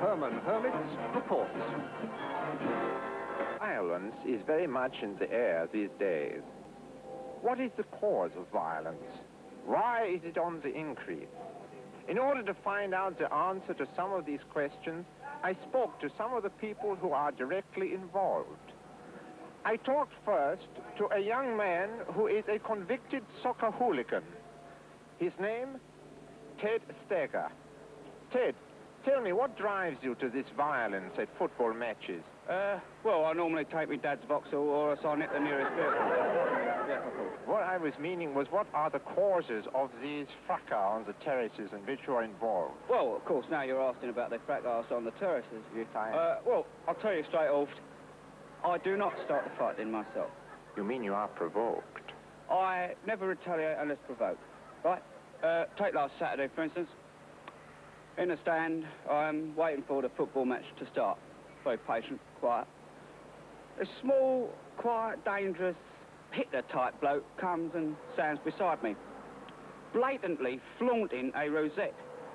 Herman Hermitz reports. Violence is very much in the air these days. What is the cause of violence? Why is it on the increase? In order to find out the answer to some of these questions, I spoke to some of the people who are directly involved. I talked first to a young man who is a convicted soccer hooligan. His name, Ted Steger. Ted, tell me, what drives you to this violence at football matches? Uh, well, I normally take my dad's Vauxhall or else I nick the nearest vehicle. What I was meaning was what are the causes of these fracas on the terraces in which you are involved? Well, of course, now you're asking about the fracas on the terraces. Yes, I am. Uh, well, I'll tell you straight off, I do not start the fighting myself. you mean you are provoked? I never retaliate unless provoked. Right? Uh, take last Saturday, for instance. In the stand, I'm waiting for the football match to start. Very patient, quiet. A small, quiet, dangerous Hitler-type bloke comes and stands beside me, blatantly flaunting a rosette,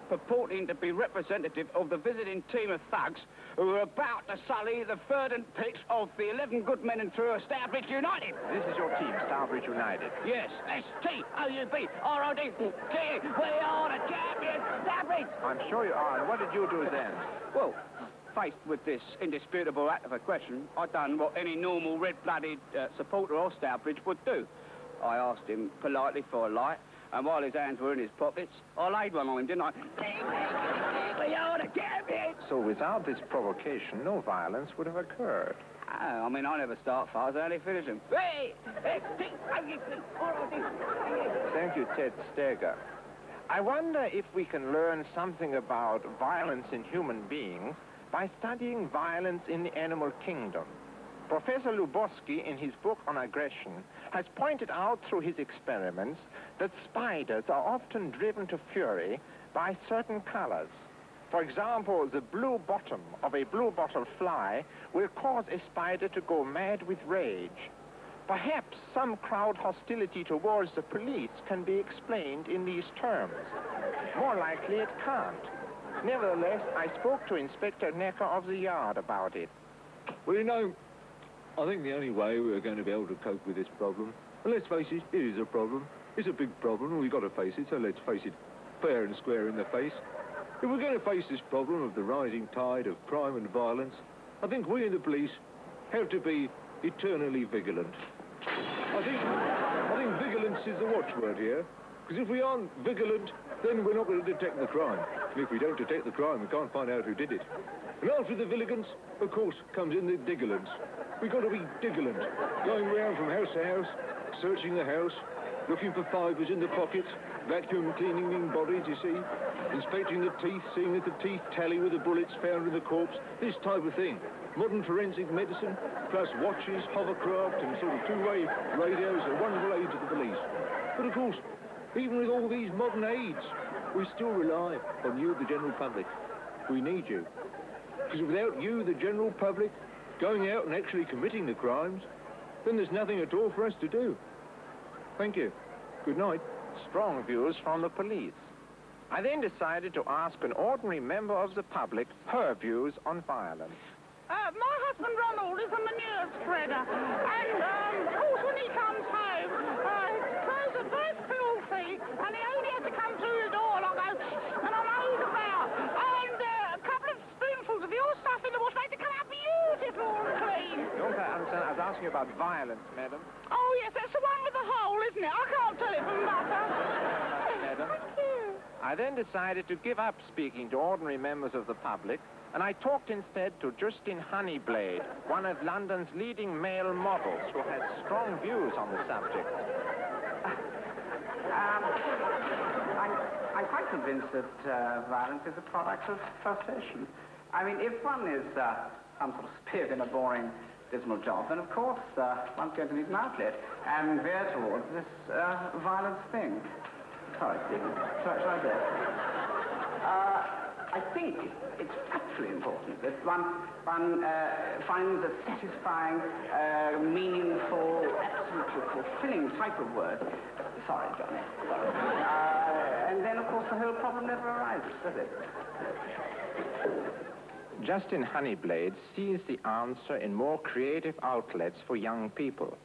purporting to be representative of the visiting team of thugs who are about to sully the verdant pitch of the 11 good men and true of Stourbridge United. This is your team, Starbridge United. Yes, S-T-O-U-B-R-O-D-T. We are the champions, Stourbridge. I'm sure you are. And what did you do then? Well, faced with this indisputable act of aggression, I done what any normal red-blooded uh, supporter of Stourbridge would do. I asked him politely for a light, and while his hands were in his pockets, I laid one on him, didn't I? we are the champions! So without this provocation, no violence would have occurred. Oh, I mean, I never start fires, I only finish them. Thank you, Ted Steger. I wonder if we can learn something about violence in human beings by studying violence in the animal kingdom. Professor Luboski, in his book on aggression, has pointed out through his experiments that spiders are often driven to fury by certain colors. For example, the blue bottom of a bluebottle fly will cause a spider to go mad with rage. Perhaps some crowd hostility towards the police can be explained in these terms. More likely it can't. Nevertheless, I spoke to Inspector Necker of the yard about it. Well, you know, I think the only way we're going to be able to cope with this problem, and let's face it, it is a problem. It's a big problem, and we've got to face it, so let's face it fair and square in the face. If we're going to face this problem of the rising tide of crime and violence, I think we in the police have to be eternally vigilant. I think, I think vigilance is the watchword here, because if we aren't vigilant, then we're not going to detect the crime. And if we don't detect the crime, we can't find out who did it. And after the vigilance, of course, comes in the digilance. We've got to be digilant, going round from house to house, searching the house, looking for fibres in the pockets, vacuum cleaning the bodies, you see, inspecting the teeth, seeing that the teeth tally with the bullets found in the corpse, this type of thing. Modern forensic medicine, plus watches, hovercraft, and sort of two-way radios, a wonderful aid to the police. But of course, even with all these modern aids, we still rely on you, the general public. We need you. Because without you, the general public, going out and actually committing the crimes, then there's nothing at all for us to do. Thank you. Good night. Strong views from the police. I then decided to ask an ordinary member of the public her views on violence. Uh, my husband Ronald is a manure spreader, and um, of course when he comes home, uh, his clothes are very filthy, and he only has to come through the door, and I go, and I'm out about, and uh, a couple of spoonfuls of your stuff in the wash make it come out beautiful and clean. Don't I understand? I was asking you about violence, madam. Oh yes, that's the one with the hole, isn't it? I can't tell it from butter. Madam. Thank you. I then decided to give up speaking to ordinary members of the public, and I talked instead to Justin Honeyblade, one of London's leading male models who has strong views on the subject. Um, I'm, I'm quite convinced that uh, violence is a product of frustration. I mean, if one is uh, some sort of spirit in a boring, dismal job, then of course uh, one's going to need an outlet and veer towards this uh, violent thing. Sorry, Stephen. Shall I go? Uh, I think it's actually important that one, one uh, finds a satisfying, uh, meaningful, absolutely fulfilling type of work. Sorry, Johnny. Sorry. Uh, and then, of course, the whole problem never arises, does it? Justin Honeyblade sees the answer in more creative outlets for young people.